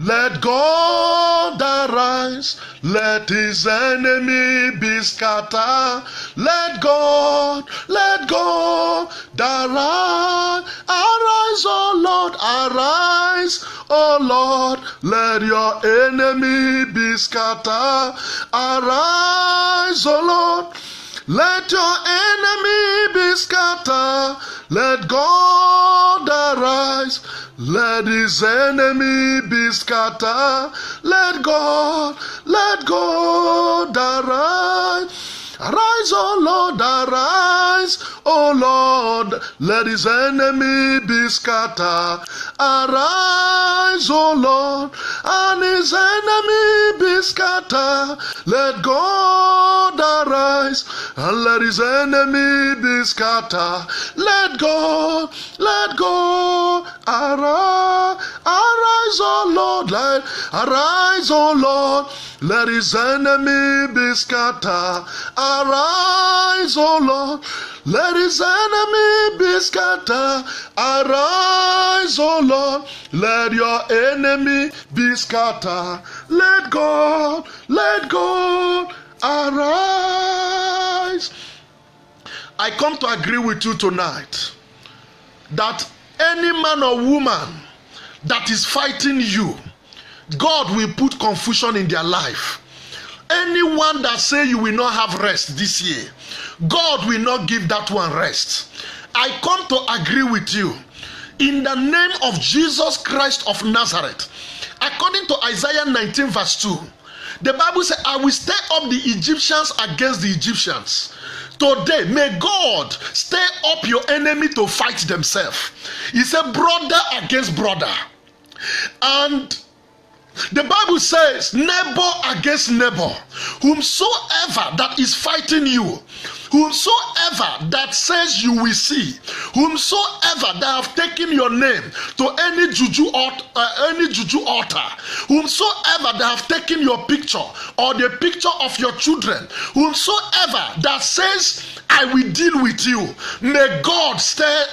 Let God arise, let his enemy be scattered. Let God, let God arise, arise, O Lord, arise, O Lord, let your enemy be scattered. Arise, O Lord. Let your enemy be scattered. Let God arise. Let his enemy be scattered. Let God, let God arise. Arise, O Lord, arise, O Lord, let his enemy be scattered. Arise, O Lord, and his enemy be scattered. Let God arise, and let his enemy be scattered. Let go, let go, arise, arise, O Lord, let arise, O Lord. Let his enemy be scattered. Arise, O Lord. Let his enemy be scattered. Arise, O Lord. Let your enemy be scattered. Let God, let God arise. I come to agree with you tonight that any man or woman that is fighting you, God will put confusion in their life. Anyone that say you will not have rest this year, God will not give that one rest. I come to agree with you in the name of Jesus Christ of Nazareth. According to Isaiah 19, verse 2, the Bible says, I will stir up the Egyptians against the Egyptians. Today, may God stir up your enemy to fight themselves. He said, brother against brother. And the Bible says, neighbor against neighbor, whomsoever that is fighting you, whomsoever that says you will see, whomsoever that have taken your name to any juju altar, uh, any juju altar, whomsoever that have taken your picture or the picture of your children, whomsoever that says I will deal with you, may God stay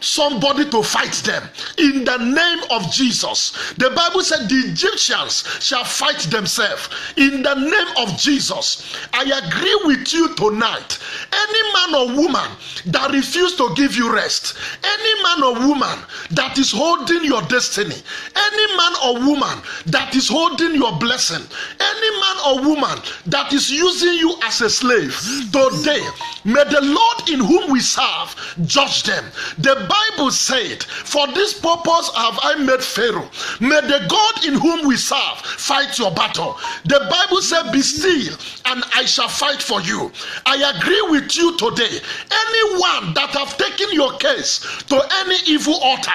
somebody to fight them in the name of Jesus. The Bible said the Egyptians shall fight themselves in the name of Jesus. I agree with you tonight. Any man or woman that refuse to give you rest, any man or woman that is holding your destiny, any man or woman that is holding your blessing, any man or woman that is using you as a slave, today may the Lord in whom we serve judge them. The Bible said, For this purpose have I made Pharaoh. May the God in whom we serve fight your battle. The Bible said, Be still, and I shall fight for you. I agree with you today. Anyone that have taken your case to any evil altar,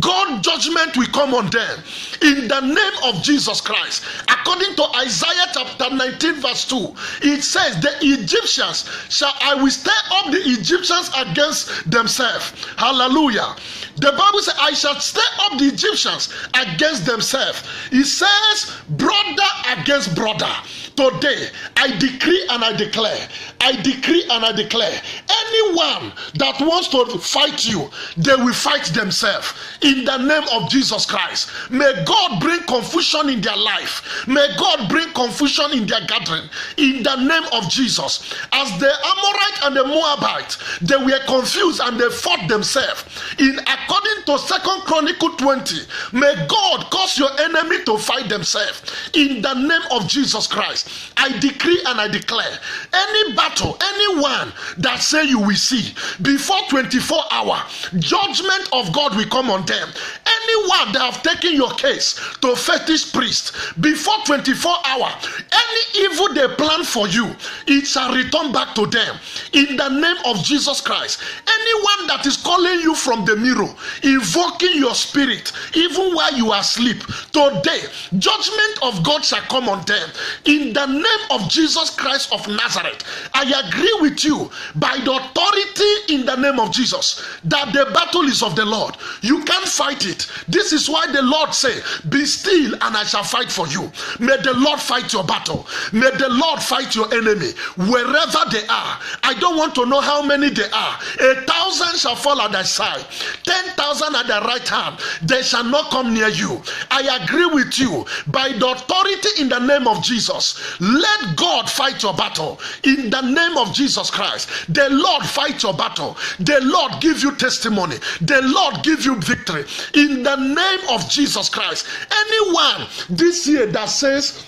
God judgment will come on them in the name of Jesus Christ. According to Isaiah chapter 19, verse 2, it says, The Egyptians shall I will stir up the Egyptians against themselves. Hallelujah. The Bible says, I shall stir up the Egyptians against themselves. It says, brother against brother. Today, I decree and I declare, I decree and I declare, anyone that wants to fight you, they will fight themselves in the name of Jesus Christ. May God bring confusion in their life. May God bring confusion in their gathering in the name of Jesus. As the Amorite and the Moabite, they were confused and they fought themselves. In according to Second Chronicle 20, may God cause your enemy to fight themselves in the name of Jesus Christ. I decree and I declare any battle, anyone that say you will see before 24 hour, judgment of God will come on them. Anyone that have taken your case to fetish priest before 24 hour, any evil they plan for you, it shall return back to them in the name of Jesus Christ. Anyone that is calling you from the mirror, invoking your spirit, even while you are asleep, today judgment of God shall come on them in the name of Jesus Christ of Nazareth. I agree with you by the authority in the name of Jesus that the battle is of the Lord. You can't fight it. This is why the Lord say, "Be still, and I shall fight for you." May the Lord fight your battle. May the Lord fight your enemy wherever they are. I don't want to know how many they are. A thousand shall fall at thy side, ten thousand at thy right hand. They shall not come near you. I agree with you by the authority in the name of Jesus. Let God fight your battle in the name of Jesus Christ. The Lord fight your battle. The Lord give you testimony. The Lord give you victory in the name of Jesus Christ. Anyone this year that says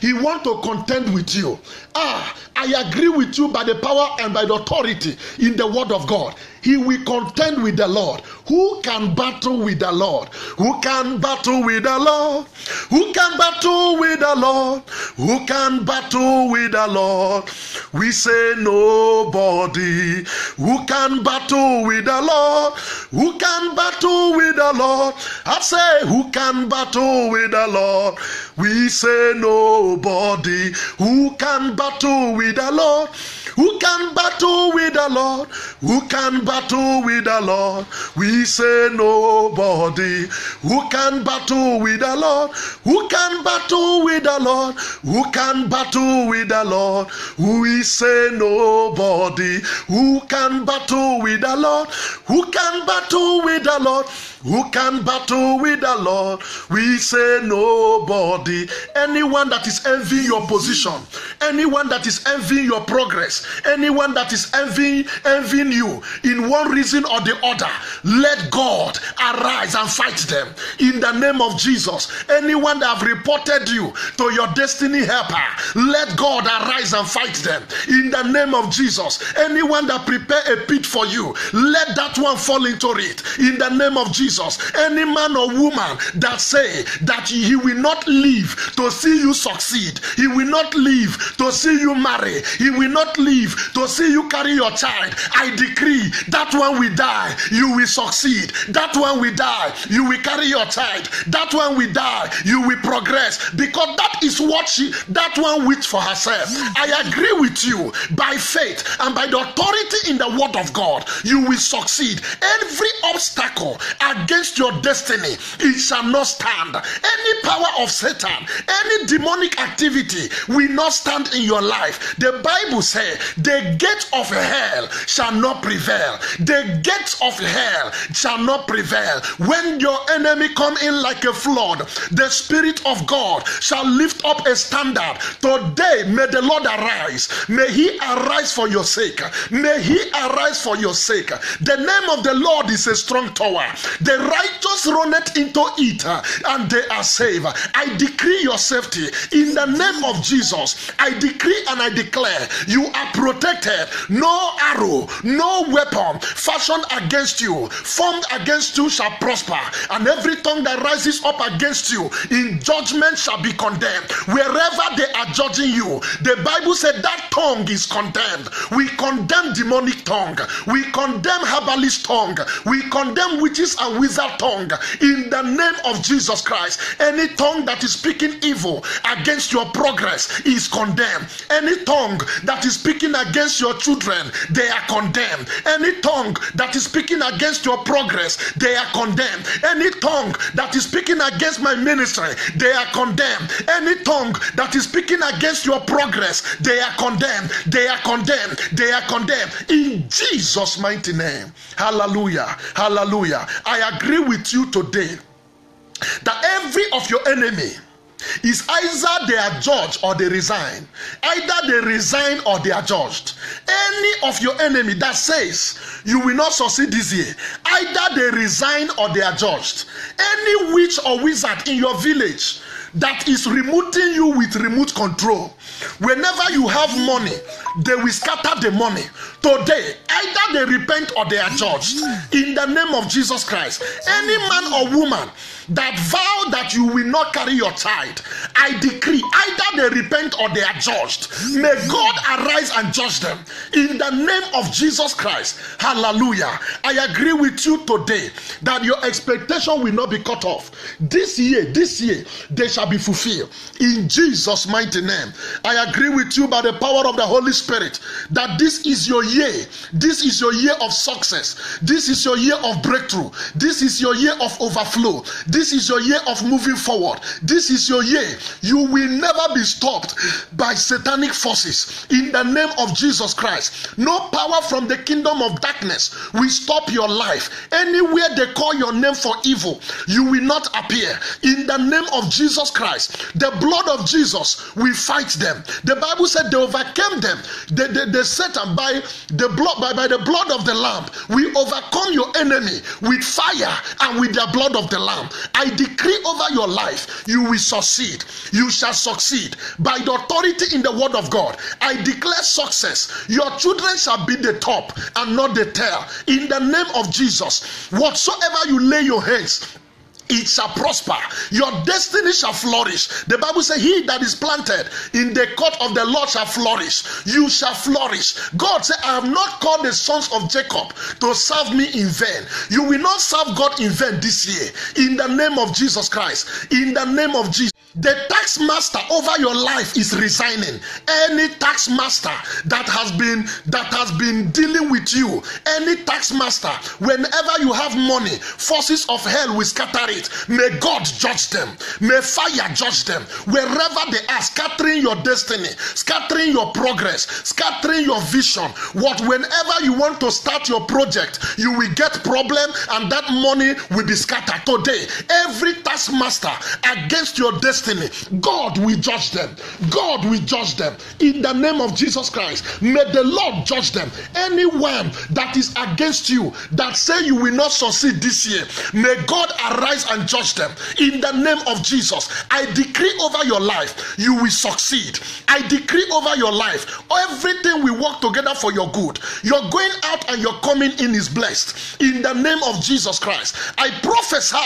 he want to contend with you ah i agree with you by the power and by the authority in the word of god he will contend with the Lord. Who can battle with the Lord? Who can battle with the Lord? Who can battle with the Lord? Who can battle with the Lord? We say nobody. Who can battle with the Lord? Who can battle with the Lord? I say, who can battle with the Lord? We say nobody. Who can battle with the Lord? Who can battle with the Lord? Who can battle with the Lord? We say nobody. Who can battle with the Lord? Who can battle with the Lord? Who can battle with the Lord? We say nobody. Who can battle with the Lord? Who can battle with the Lord? Who can battle with the Lord? We say nobody. Anyone that is envying your position, anyone that is envying your progress, anyone that is envying, envying you in one reason or the other, let God arise and fight them in the name of Jesus. Anyone that have reported you to your destiny helper, let God arise and fight them in the name of Jesus. Anyone that prepare a pit for you, let that one fall into it in the name of Jesus. Jesus, any man or woman that say that he will not live to see you succeed, he will not live to see you marry, he will not live to see you carry your child, I decree that one will die, you will succeed. That one will die, you will carry your child. That one will die, you will progress because that is what she, that one wished for herself. I agree with you by faith and by the authority in the word of God, you will succeed. Every obstacle against your destiny, it shall not stand. Any power of Satan, any demonic activity will not stand in your life. The Bible says, the gate of hell shall not prevail. The gates of hell shall not prevail. When your enemy come in like a flood, the Spirit of God shall lift up a standard. Today, may the Lord arise. May He arise for your sake. May He arise for your sake. The name of the Lord is a strong tower. The righteous runneth into it uh, and they are saved. I decree your safety in the name of Jesus. I decree and I declare you are protected. No arrow, no weapon fashioned against you, formed against you shall prosper. And every tongue that rises up against you in judgment shall be condemned. Wherever they are judging you, the Bible said that tongue is condemned. We condemn demonic tongue, we condemn herbalist tongue, we condemn witches and wizard tongue in the name of Jesus Christ. Any tongue that is speaking evil against your progress is condemned. Any tongue that is speaking against your children, they are condemned. Any tongue that is speaking against your progress, they are condemned. Any tongue that is speaking against my ministry, they are condemned. Any tongue that is speaking against your progress, they are condemned. They are condemned. They are condemned. In Jesus' mighty name. Hallelujah. Hallelujah. I agree with you today that every of your enemy is either they are judged or they resign. Either they resign or they are judged. Any of your enemy that says you will not succeed this year, either they resign or they are judged. Any witch or wizard in your village that is removing you with remote control. Whenever you have money, they will scatter the money. Today, either they repent or they are judged. In the name of Jesus Christ, any man or woman that vow that you will not carry your child, I decree either they repent or they are judged. May God arise and judge them in the name of Jesus Christ. Hallelujah. I agree with you today that your expectation will not be cut off. This year, this year, they shall be fulfilled in Jesus' mighty name. I agree with you by the power of the Holy Spirit that this is your year. This is your year of success. This is your year of breakthrough. This is your year of overflow. This is your year of moving forward. This is your year. You will never be stopped by satanic forces in the name of Jesus Christ. No power from the kingdom of darkness will stop your life. Anywhere they call your name for evil, you will not appear. In the name of Jesus Christ, the blood of Jesus will fight them. The Bible said they overcame them. They, they, they Satan by the blood by, by the blood of the lamb. We overcome your enemy with fire and with the blood of the lamb. I decree over your life, you will succeed. You shall succeed by the authority in the word of God. I declare success. Your children shall be the top and not the tail. In the name of Jesus, whatsoever you lay your hands it shall prosper. Your destiny shall flourish. The Bible says, He that is planted in the court of the Lord shall flourish. You shall flourish. God said, I have not called the sons of Jacob to serve me in vain. You will not serve God in vain this year. In the name of Jesus Christ. In the name of Jesus. The tax master over your life is resigning. Any tax master that has been that has been dealing with you, any tax master, whenever you have money, forces of hell will scatter it. May God judge them. May fire judge them. Wherever they are, scattering your destiny, scattering your progress, scattering your vision. What whenever you want to start your project, you will get problem and that money will be scattered. Today, every tax master against your destiny destiny, God will judge them. God will judge them in the name of Jesus Christ. May the Lord judge them. Anyone that is against you, that say you will not succeed this year, may God arise and judge them in the name of Jesus. I decree over your life, you will succeed. I decree over your life, everything will work together for your good. You're going out and you're coming in is blessed in the name of Jesus Christ. I prophesy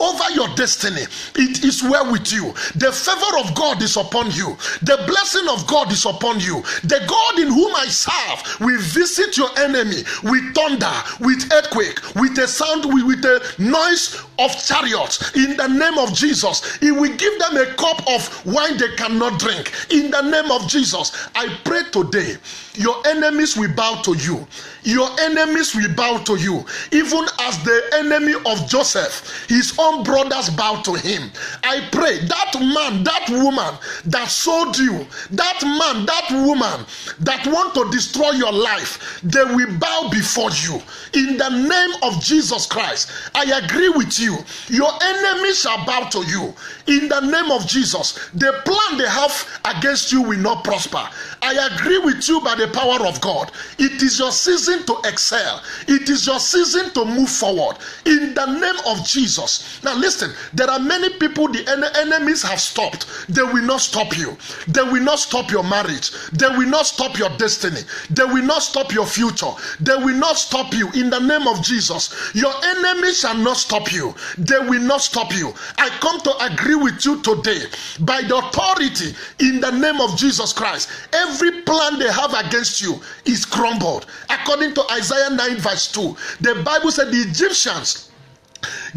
over your destiny. It is well with you. The favor of God is upon you. The blessing of God is upon you. The God in whom I serve will visit your enemy with thunder, with earthquake, with a sound, with, a noise of chariots. In the name of Jesus, He will give them a cup of wine they cannot drink. In the name of Jesus, I pray today, your enemies will bow to you. Your enemies will bow to you, even as the enemy of Joseph, his own brothers bow to him. I pray that man, that woman that sold you, that man, that woman that want to destroy your life, they will bow before you. In the name of Jesus Christ, I agree with you. Your enemies shall bow to you. In the name of Jesus, the plan they have against you will not prosper. I agree with you by the power of God. It is your season to excel, it is your season to move forward. In the name of Jesus. Now, listen, there are many people the en- enemies have stopped. They will not stop you, they will not stop your marriage, they will not stop your destiny, they will not stop your future, they will not stop you. In the name of Jesus, your enemies shall not stop you, they will not stop you. I come to agree with you today by the authority in the name of Jesus Christ. Every plan they have against you is crumbled. According to Isaiah 9, verse 2, the Bible said the Egyptians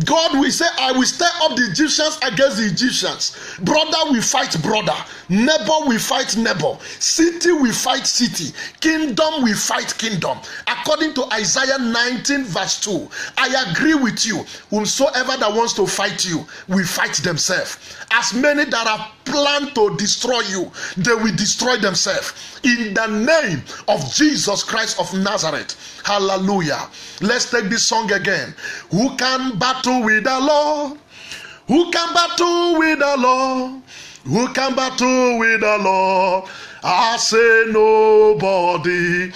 God will say, I will stir up the Egyptians against the Egyptians. Brother will fight brother. Neighbor will fight neighbor. City will fight city. Kingdom will fight kingdom. According to Isaiah 19, verse 2, I agree with you. Whomsoever that wants to fight you will fight themselves. As many that are planned to destroy you, they will destroy themselves. In the name of Jesus Christ of Nazareth. Hallelujah. Let's take this song again. Who can battle with the Lord? Who can battle with the Lord? Who can battle with the Lord? I say nobody.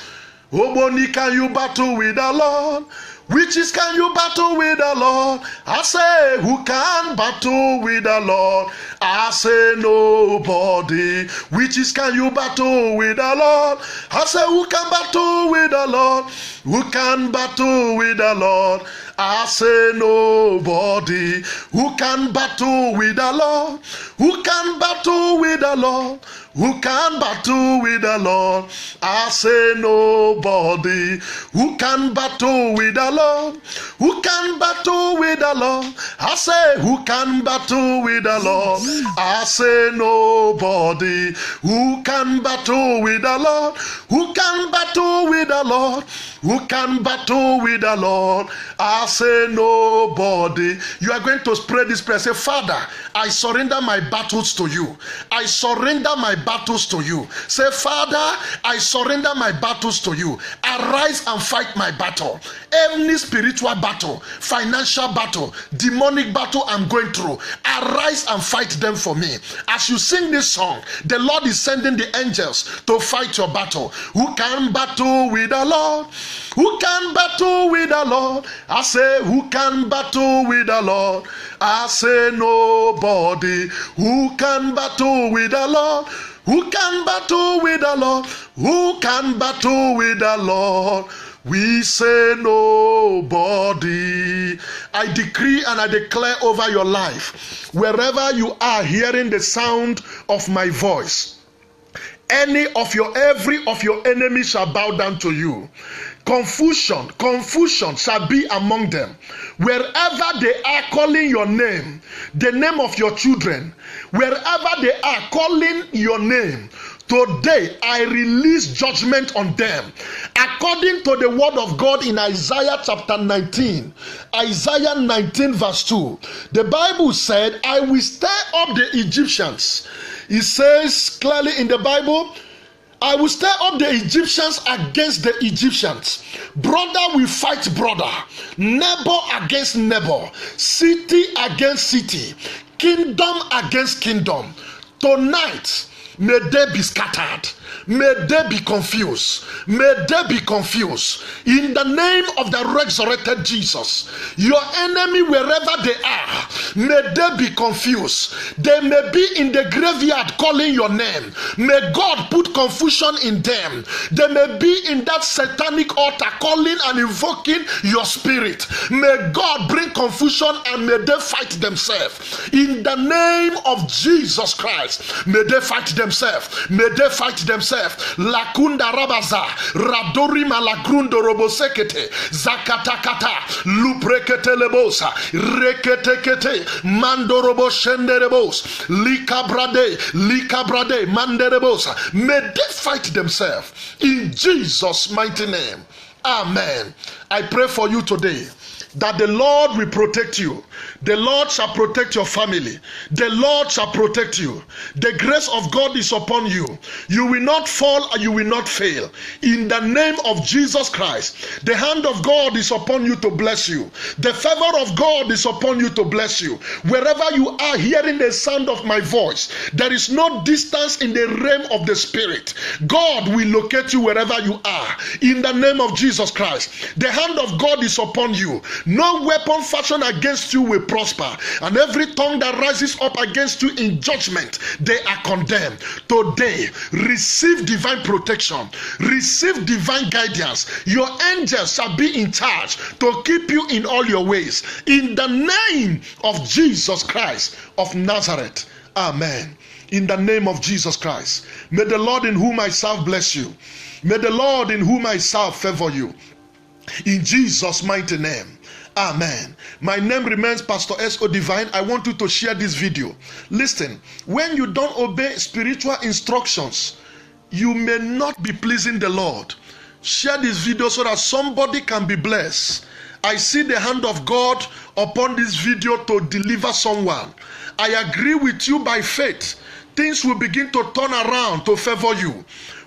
Ogboni, can you battle with the Lord? Witches, can you battle with the Lord? I say, who can battle with the Lord? I say nobody. Which is can you battle with the Lord? I say who can battle with the Lord? Who can battle with the Lord? I say nobody. Who can battle with the Lord? Who can battle with the Lord? Who can battle with the Lord? I say nobody. Who can battle with the Lord? Who can battle with the Lord? I say who can battle with the Lord? I say nobody. Who can battle with the Lord? Who can battle with the Lord? Who can battle with the Lord? I say nobody. You are going to spread this prayer. Say, Father, I surrender my battles to you. I surrender my battles to you. Say, Father, I surrender my battles to you. Arise and fight my battle. Any spiritual battle, financial battle, demonic battle I'm going through, arise and fight them for me. As you sing this song, the Lord is sending the angels to fight your battle. Who can battle with the Lord? Who can battle with the Lord? I say, Who can battle with the Lord? I say, Nobody. Who can battle with the Lord? Who can battle with the Lord? Who can battle with the Lord? We say nobody. I decree and I declare over your life, wherever you are hearing the sound of my voice, any of your every of your enemies shall bow down to you confusion confusion shall be among them wherever they are calling your name the name of your children wherever they are calling your name Today I release judgment on them. According to the word of God in Isaiah chapter 19, Isaiah 19, verse 2, the Bible said, I will stir up the Egyptians. It says clearly in the Bible, I will stir up the Egyptians against the Egyptians. Brother will fight brother, neighbor against neighbor, city against city, kingdom against kingdom. Tonight, may they be scattered. May they be confused. May they be confused. In the name of the resurrected Jesus, your enemy, wherever they are, may they be confused. They may be in the graveyard calling your name. May God put confusion in them. They may be in that satanic altar calling and invoking your spirit. May God bring confusion and may they fight themselves. In the name of Jesus Christ, may they fight themselves. May they fight themselves. Lakunda rabaza, radori malagrundo robosekete, zakatakata, luprekete lebosa, reketekete, mandorobo shenderebos, likabrade, likabrade, manderebosa. May they fight themselves in Jesus' mighty name. Amen. I pray for you today that the Lord will protect you. The Lord shall protect your family. The Lord shall protect you. The grace of God is upon you. You will not fall and you will not fail. In the name of Jesus Christ, the hand of God is upon you to bless you. The favor of God is upon you to bless you. Wherever you are hearing the sound of my voice, there is no distance in the realm of the Spirit. God will locate you wherever you are. In the name of Jesus Christ, the hand of God is upon you. No weapon fashioned against you will prosper, and every tongue that rises up against you in judgment, they are condemned. Today, receive divine protection, receive divine guidance. Your angels shall be in charge to keep you in all your ways. In the name of Jesus Christ of Nazareth. Amen. In the name of Jesus Christ. May the Lord in whom I serve bless you. May the Lord in whom I serve favor you. In Jesus' mighty name. Amen. My name remains Pastor S.O. Divine. I want you to share this video. Listen, when you don't obey spiritual instructions, you may not be pleasing the Lord. Share this video so that somebody can be blessed. I see the hand of God upon this video to deliver someone. I agree with you by faith. Things will begin to turn around to favor you.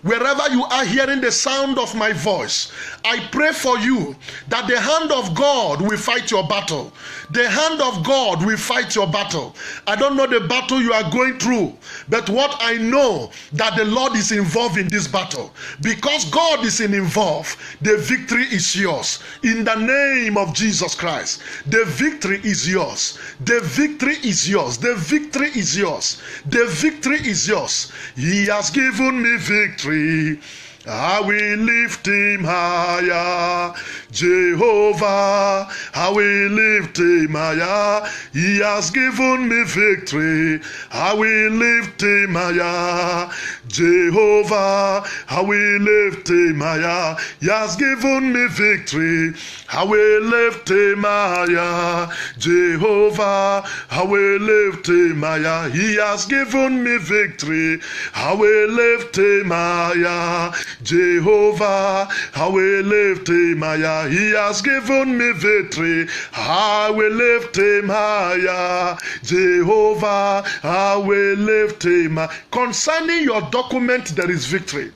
Wherever you are hearing the sound of my voice, I pray for you that the hand of God will fight your battle. The hand of God will fight your battle. I don't know the battle you are going through, but what I know that the Lord is involved in this battle. Because God is involved, the victory is yours. In the name of Jesus Christ, the victory is yours. The victory is yours. The victory is yours. The victory is yours. He has given me victory free. I will lift him higher. Jehovah, I will lift him higher. He has given me victory. I will lift him higher. Jehovah, I will lift him higher. He has given me victory. I will lift him higher. Jehovah, I will lift him higher. He has given me victory. I will lift him higher. Jehovah, I will lift him higher. He has given me victory. I will lift him higher. Jehovah, I will lift him. Concerning your document, there is victory.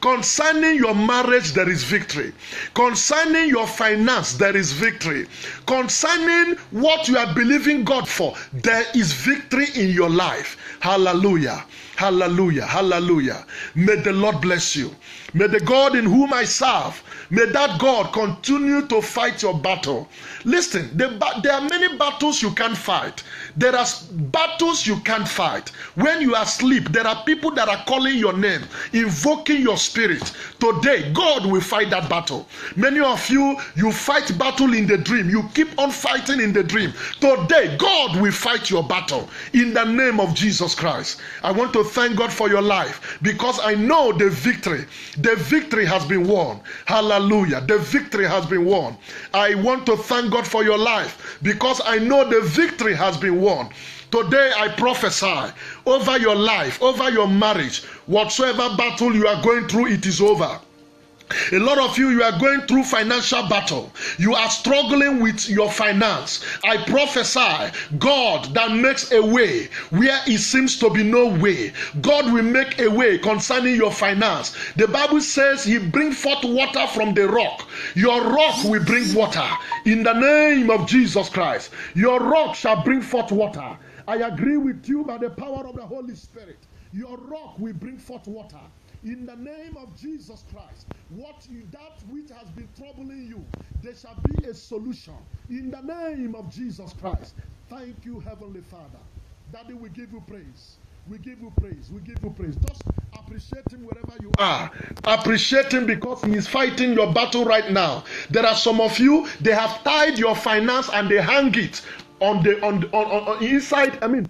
Concerning your marriage, there is victory. Concerning your finance, there is victory. Concerning what you are believing God for, there is victory in your life. Hallelujah. Hallelujah. Hallelujah. May the Lord bless you. May the God in whom I serve, may that God continue to fight your battle. Listen, there are many battles you can't fight. There are battles you can't fight. When you are asleep, there are people that are calling your name, invoking your spirit. Today, God will fight that battle. Many of you, you fight battle in the dream. You keep on fighting in the dream. Today, God will fight your battle in the name of Jesus Christ. I want to thank God for your life because I know the victory. The victory has been won. Hallelujah. The victory has been won. I want to thank God for your life because I know the victory has been won. Today I prophesy over your life, over your marriage, whatsoever battle you are going through, it is over. A lot of you, you are going through financial battle. You are struggling with your finance. I prophesy God that makes a way where it seems to be no way. God will make a way concerning your finance. The Bible says He bring forth water from the rock. Your rock will bring water in the name of Jesus Christ. Your rock shall bring forth water. I agree with you by the power of the Holy Spirit. Your rock will bring forth water in the name of Jesus Christ, what you, that which has been troubling you, there shall be a solution in the name of Jesus Christ. Thank you, Heavenly Father. Daddy, we give you praise. We give you praise. We give you praise. Just appreciate him wherever you are. Ah, appreciate him because he is fighting your battle right now. There are some of you, they have tied your finance and they hang it on the on, on, on, on inside. I mean,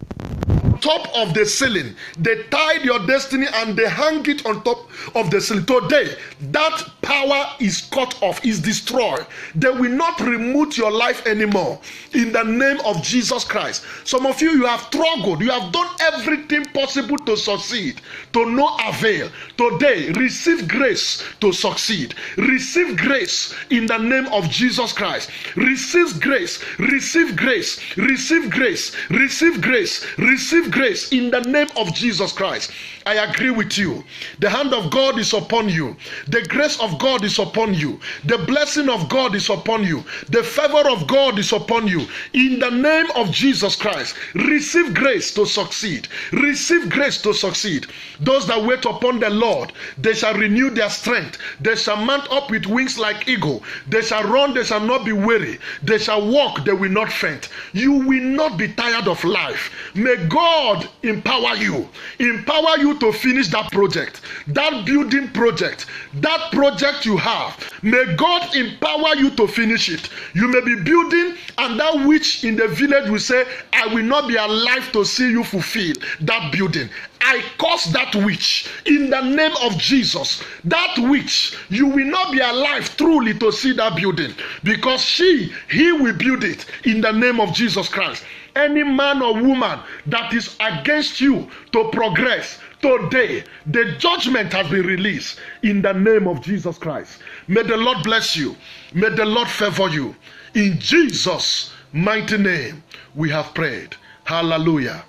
top of the ceiling. They tied your destiny and they hang it on top of the ceiling. Today, that power is cut off, is destroyed. They will not remove your life anymore in the name of Jesus Christ. Some of you, you have struggled, you have done everything possible to succeed, to no avail. Today, receive grace to succeed. Receive grace in the name of Jesus Christ. Receive grace, receive grace, receive grace, receive grace, receive grace in the name of Jesus Christ. I agree with you. The hand of God is upon you. The grace of God is upon you. The blessing of God is upon you. The favor of God is upon you. In the name of Jesus Christ, receive grace to succeed. Receive grace to succeed. Those that wait upon the Lord, they shall renew their strength. They shall mount up with wings like eagle. They shall run, they shall not be weary. They shall walk, they will not faint. You will not be tired of life. May God empower you. Empower you to finish that project, that building project, that project you have. May God empower you to finish it. You may be building, and that witch in the village will say, I will not be alive to see you fulfill that building. I curse that witch in the name of Jesus. That witch, you will not be alive truly to see that building because she, he will build it in the name of Jesus Christ. Any man or woman that is against you to progress, Today, the judgment has been released in the name of Jesus Christ. May the Lord bless you. May the Lord favor you. In Jesus' mighty name, we have prayed. Hallelujah.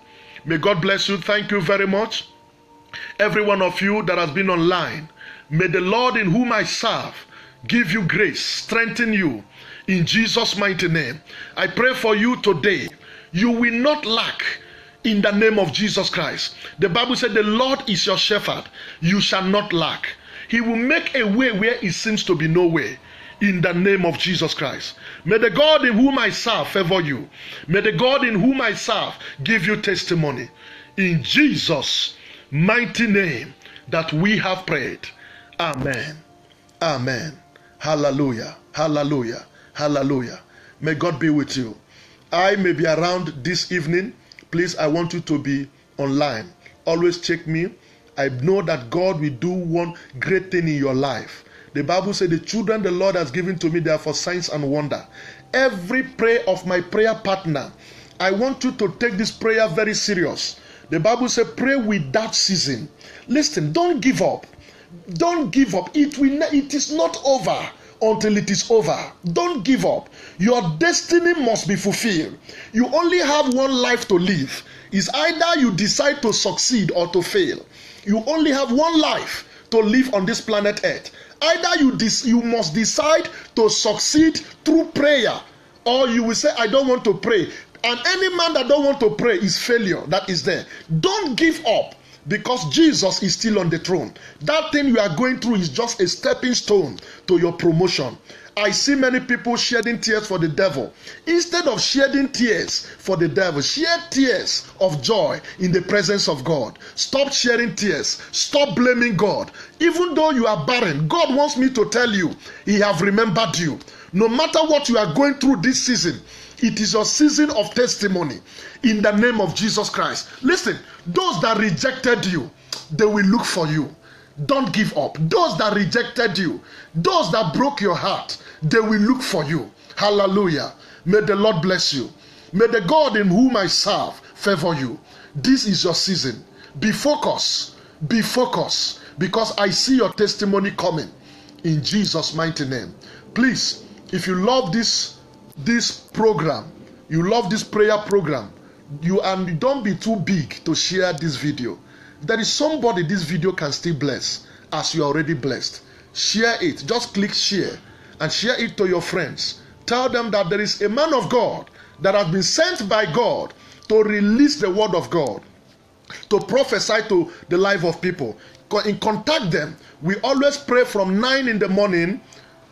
May God bless you. Thank you very much. Every one of you that has been online, may the Lord in whom I serve give you grace, strengthen you in Jesus' mighty name. I pray for you today. You will not lack in the name of Jesus Christ. The Bible said, The Lord is your shepherd, you shall not lack. He will make a way where it seems to be no way. In the name of Jesus Christ. May the God in whom I serve favor you. May the God in whom I serve give you testimony. In Jesus' mighty name that we have prayed. Amen. Amen. Hallelujah. Hallelujah. Hallelujah. May God be with you. I may be around this evening. Please, I want you to be online. Always check me. I know that God will do one great thing in your life. The Bible says, The children the Lord has given to me, they are for signs and wonder. Every prayer of my prayer partner, I want you to take this prayer very serious. The Bible says, Pray without ceasing. Listen, don't give up. Don't give up. It will. It is not over until it is over. Don't give up. Your destiny must be fulfilled. You only have one life to live. It's either you decide to succeed or to fail. You only have one life to live on this planet Earth. Either you you must decide to succeed through prayer, or you will say, I don't want to pray. And any man that don't want to pray is failure. That is there. Don't give up because Jesus is still on the throne. That thing you are going through is just a stepping stone to your promotion. I see many people shedding tears for the devil. Instead of shedding tears for the devil, shed tears of joy in the presence of God. Stop shedding tears. Stop blaming God. Even though you are barren, God wants me to tell you, He have remembered you. No matter what you are going through this season, it is your season of testimony in the name of Jesus Christ. Listen, those that rejected you, they will look for you. Don't give up. Those that rejected you, those that broke your heart, they will look for you. Hallelujah. May the Lord bless you. May the God in whom I serve favor you. This is your season. Be focused. Be focused because I see your testimony coming in Jesus' mighty name. Please, if you love this this program, you love this prayer program, you and don't be too big to share this video. There is somebody this video can still bless as you are already blessed. Share it. Just click share and share it to your friends. Tell them that there is a man of God that has been sent by God to release the word of God, to prophesy to the life of people. In contact them. We always pray from 9 in the morning,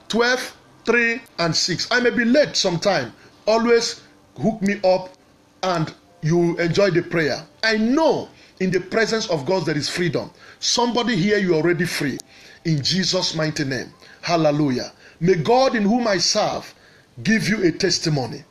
12, 3, and 6. I may be late sometime. Always hook me up and you enjoy the prayer. I know in the presence of God there is freedom. Somebody here, you already free. In Jesus' mighty name. Hallelujah. May God in whom I serve give you a testimony.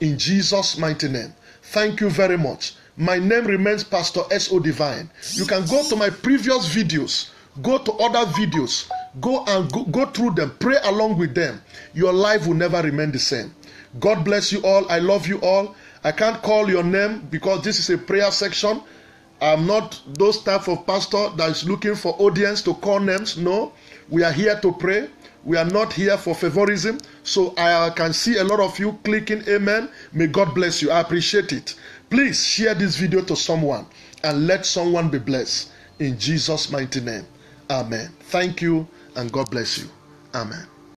In Jesus' mighty name. Thank you very much. My name remains Pastor S.O. Divine. You can go to my previous videos, go to other videos, go and go, go through them, pray along with them. Your life will never remain the same. God bless you all. I love you all. I can't call your name because this is a prayer section. I'm not those type of pastor that is looking for audience to call names. No, we are here to pray. We are not here for favorism. So I can see a lot of you clicking amen. May God bless you. I appreciate it. Please share this video to someone and let someone be blessed in Jesus' mighty name. Amen. Thank you and God bless you. Amen.